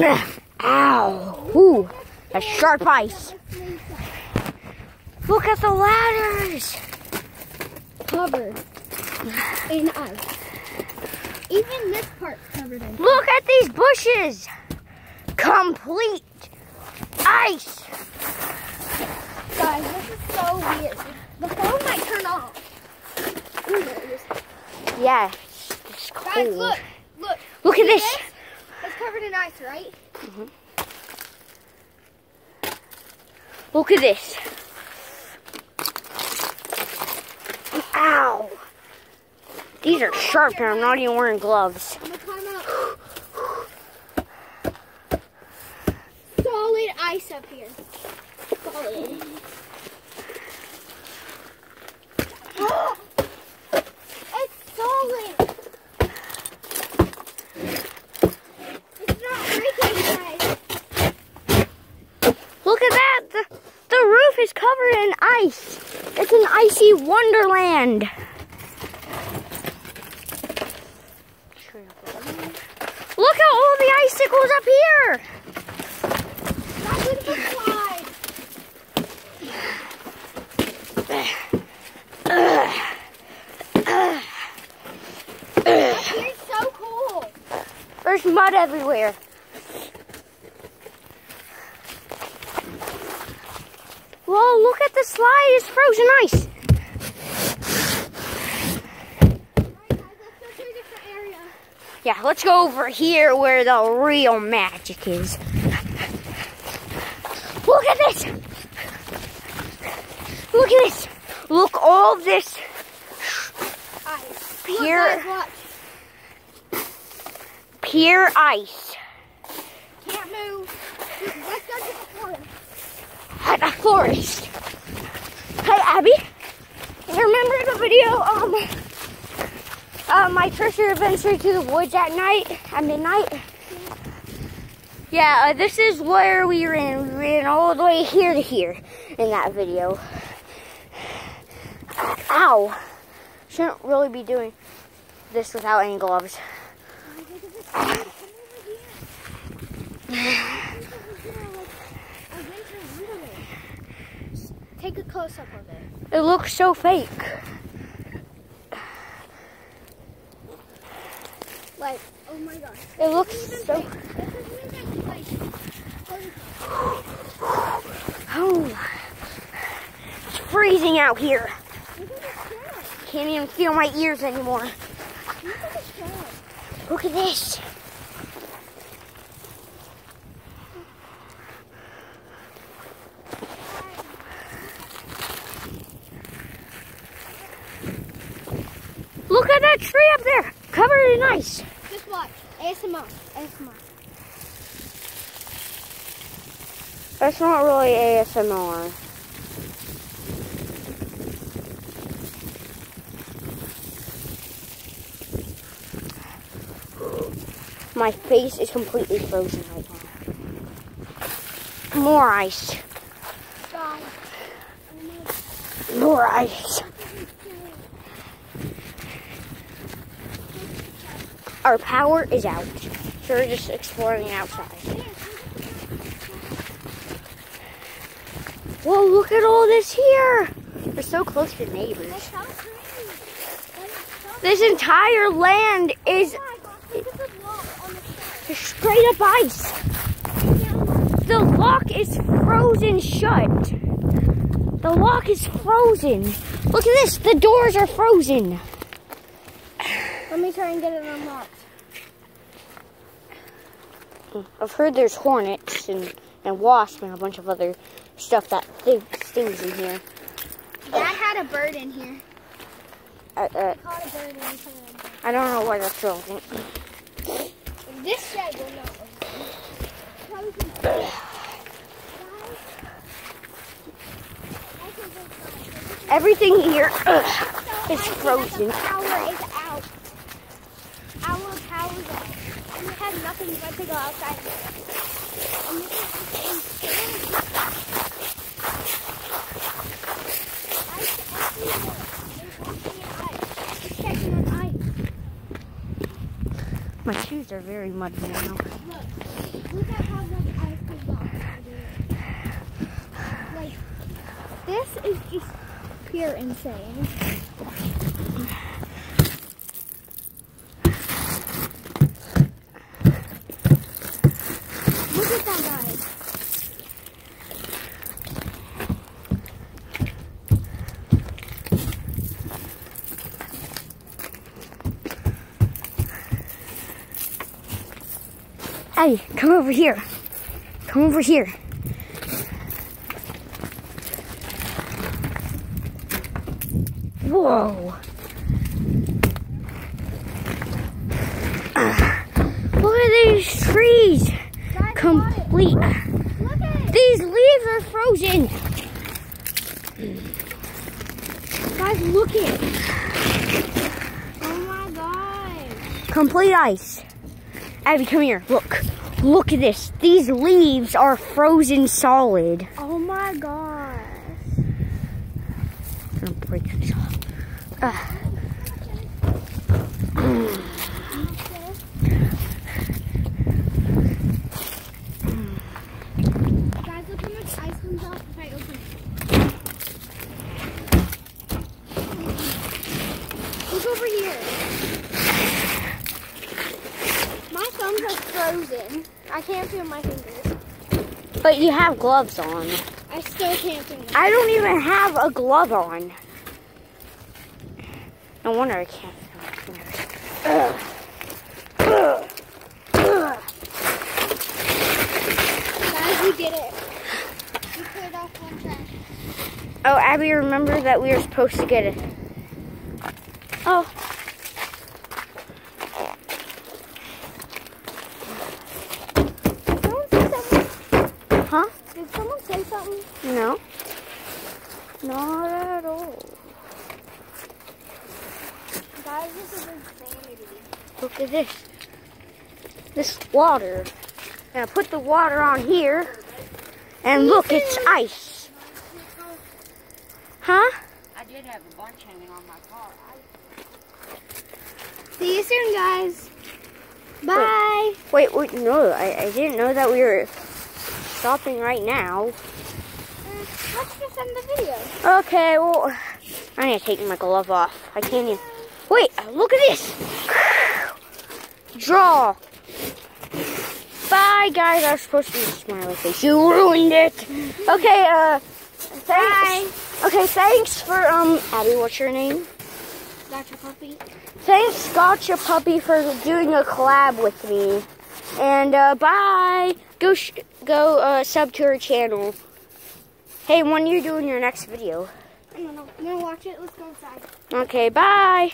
Ow. Ooh, that's sharp ice. Look at the ladders. Covered in ice. Even this part's covered in ice. Look at these bushes. Complete ice. Guys, this is so weird. The phone might turn off. Ooh, there it is. Yeah, it's Guys, look. Look. Look at See this. Covered in ice, right? Mm-hmm. Look at this. Ow. These are sharp and I'm not even wearing gloves. I'm gonna climb up. Solid ice up here. Solid. it's solid. It's not breaking, guys. Look at that. The, the roof is covered in ice. It's an icy wonderland. Look at all the icicles up here. There's mud everywhere. Whoa, look at the slide. It's frozen ice. Yeah, let's go over here where the real magic is. Look at this. Look at this. Look all this Ice. Pure- Look, guys, pure ice. Can't move. Let's go to the forest. At the forest. Hi, Abby. Remember the video, um, uh, my treasure adventure to the woods at night, at midnight? Yeah, uh, this is where we ran. We ran all the way here to here in that video. Ow. Shouldn't really be doing this without any gloves. A close up of it. It looks so fake. Like, oh my gosh. It looks so. fake. This isn't even like. Oh, it's freezing out here. Look at the. Can't even feel my ears anymore. Look at the. Look at this. Look at that tree up there, covered in ice. Just watch. ASMR. ASMR. That's not really ASMR. My face is completely frozen right now. More ice. Guys. More ice. Our power is out. So we're just exploring outside. Whoa, look at all this here. We're so close to neighbors. This entire land is straight up ice. The lock is frozen shut. The lock is frozen. Look at this. The doors are frozen. Let me try and get it unlocked. I've heard there's hornets and, and wasps and a bunch of other stuff that stings in here. Dad had a bird in here. Uh, uh, Caught a bird and he put it in. I don't know why that's relevant. This shed will not open. Probably can- Guys, I can go try. Everything here So is I think that frozen. The power is out. Our power's out. We have nothing but to go outside. And this is just insane. I, I see it. There's nothing in ice. It's checking on ice. My shoes are very muddy now. Look. Look at how much ice comes off. Like, this is just pure insane. Look at that, guys. Hey, come over here. Come over here. Whoa. Ah, look at these trees. Guys, Complete. Look at. These leaves are frozen. Guys, look it. Oh my god. Complete ice. Abby, come here. Look. Look at this. These leaves are frozen solid. Oh my gosh. I'm gonna break this off. Ah. Guys, look how much ice comes off if I open it. Look over here. My thumbs are frozen. I can't feel my fingers. But you have gloves on. I still can't feel my fingers. I don't even have a glove on. No wonder I can't feel my fingers. Ugh. Ugh. Ugh. Guys, we did it. We cleared off one trash. Oh, Abby, remember that we were supposed to get it. Oh. Did someone say something? Huh? Did someone say something? No. Not at all. Guys, this is insanity. Look at this. This water. Gonna put the water on here. And look, it's ice. Huh? I did have a bunch hanging on my car. See you soon, guys. Bye. Wait, wait, no, I, I didn't know that we were stopping right now. Uh, let's just end the video. Okay, well, I need to take my glove off. I can't even. Wait, look at this. Draw. Bye, guys. I was supposed to be a smiley face. You ruined it. Okay, uh, thanks. Okay, thanks for, um, Abby, what's your name? Gotcha, puppy. Thanks, Gotcha Puppy, for doing a collab with me. And, uh, bye. Go, sh- go, uh, sub to her channel. Hey, when are you doing your next video? I don't know. You wanna watch it? Let's go inside. Okay, bye.